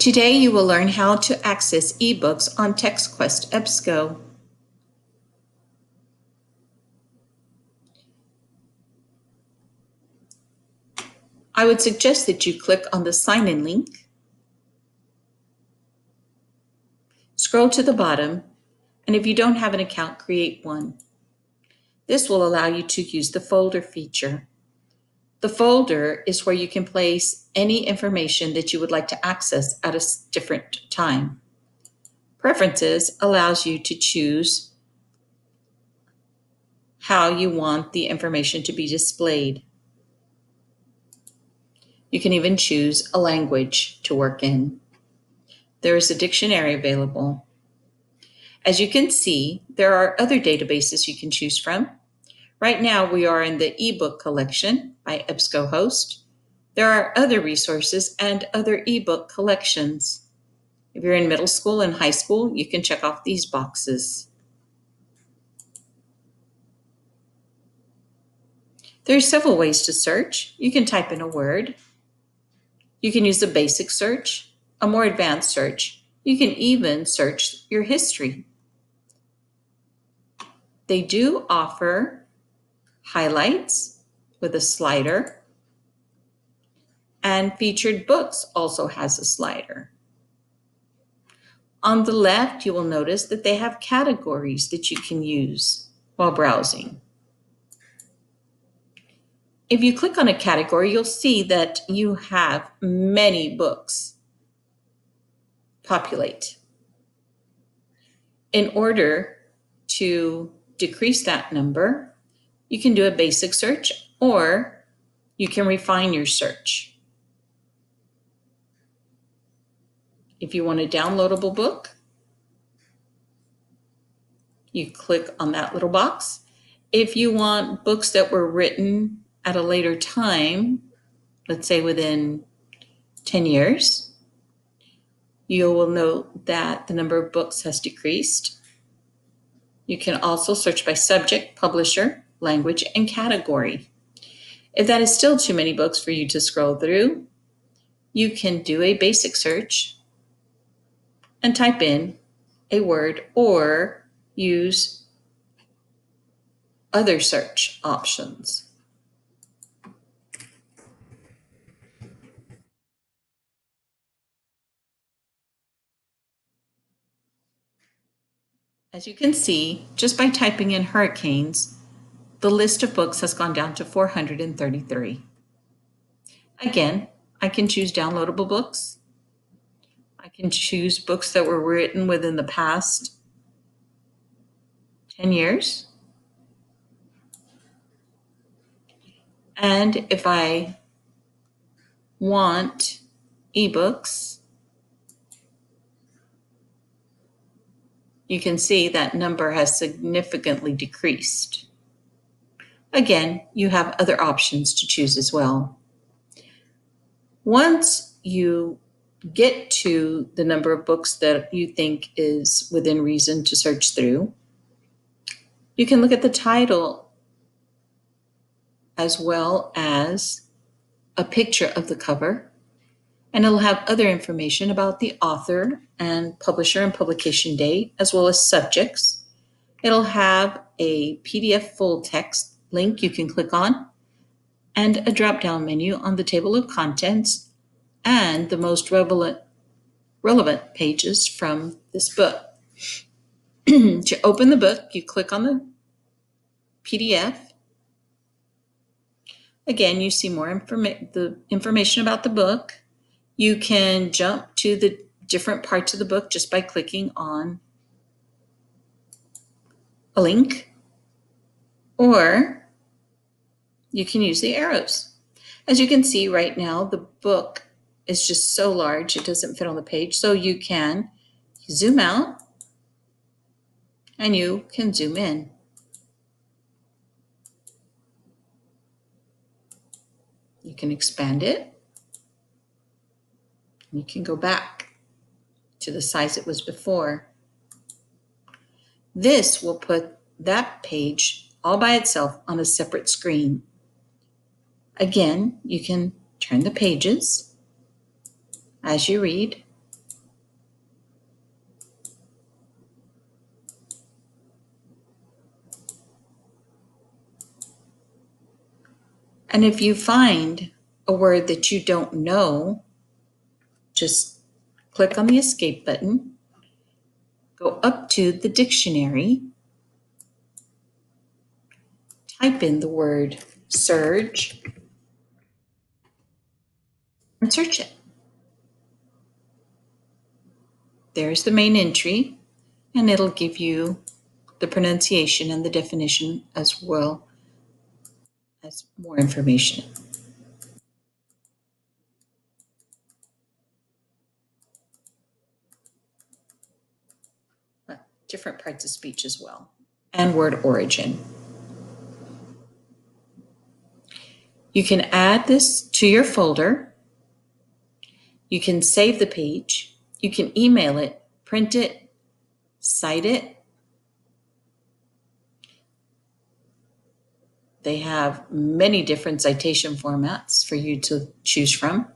Today you will learn how to access ebooks on TexQuest EBSCO. I would suggest that you click on the sign in link, scroll to the bottom, and if you don't have an account, create one. This will allow you to use the folder feature. The folder is where you can place any information that you would like to access at a different time. Preferences allows you to choose how you want the information to be displayed. You can even choose a language to work in. There is a dictionary available. As you can see, there are other databases you can choose from. Right now, we are in the ebook collection by EBSCOhost. There are other resources and other ebook collections. If you're in middle school and high school, you can check off these boxes. There are several ways to search. You can type in a word. You can use a basic search, a more advanced search. You can even search your history. They do offer highlights with a slider, and featured books also has a slider. On the left, you will notice that they have categories that you can use while browsing. If you click on a category, you'll see that you have many books populate. In order to decrease that number, you can do a basic search or you can refine your search. If you want a downloadable book, you click on that little box. If you want books that were written at a later time, let's say within 10 years, you will note that the number of books has decreased. You can also search by subject, publisher, language, and category. If that is still too many books for you to scroll through, you can do a basic search and type in a word or use other search options. As you can see, just by typing in hurricanes, the list of books has gone down to 433. Again, I can choose downloadable books. I can choose books that were written within the past 10 years. And if I want ebooks, you can see that number has significantly decreased. Again, you have other options to choose as well. Once you get to the number of books that you think is within reason to search through, you can look at the title as well as a picture of the cover and it'll have other information about the author and publisher and publication date, as well as subjects. It'll have a PDF full text link you can click on, and a drop down menu on the table of contents and the most relevant, relevant pages from this book. to open the book, you click on the PDF. Again, you see more informa- the information about the book you can jump to the different parts of the book just by clicking on a link, or you can use the arrows. As you can see right now, the book is just so large, it doesn't fit on the page. So you can zoom out and you can zoom in. You can expand it you can go back to the size it was before. This will put that page all by itself on a separate screen. Again, you can turn the pages as you read. And if you find a word that you don't know, just click on the escape button, go up to the dictionary, type in the word surge, search it. There's the main entry, and it'll give you the pronunciation and the definition as well as more information. Different parts of speech as well, and word origin. You can add this to your folder. You can save the page. You can email it, print it, cite it. They have many different citation formats for you to choose from.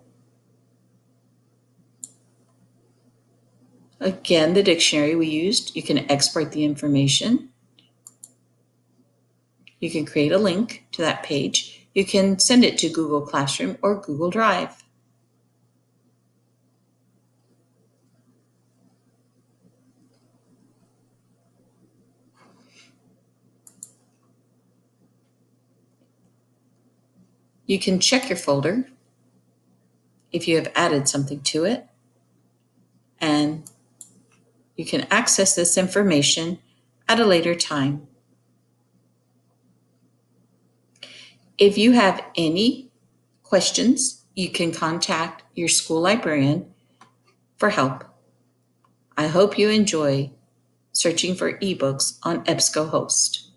Again, the dictionary we used, you can export the information. You can create a link to that page. You can send it to Google Classroom or Google Drive. You can check your folder if you have added something to it, and you can access this information at a later time. If you have any questions, you can contact your school librarian for help. I hope you enjoy searching for ebooks on EBSCOhost.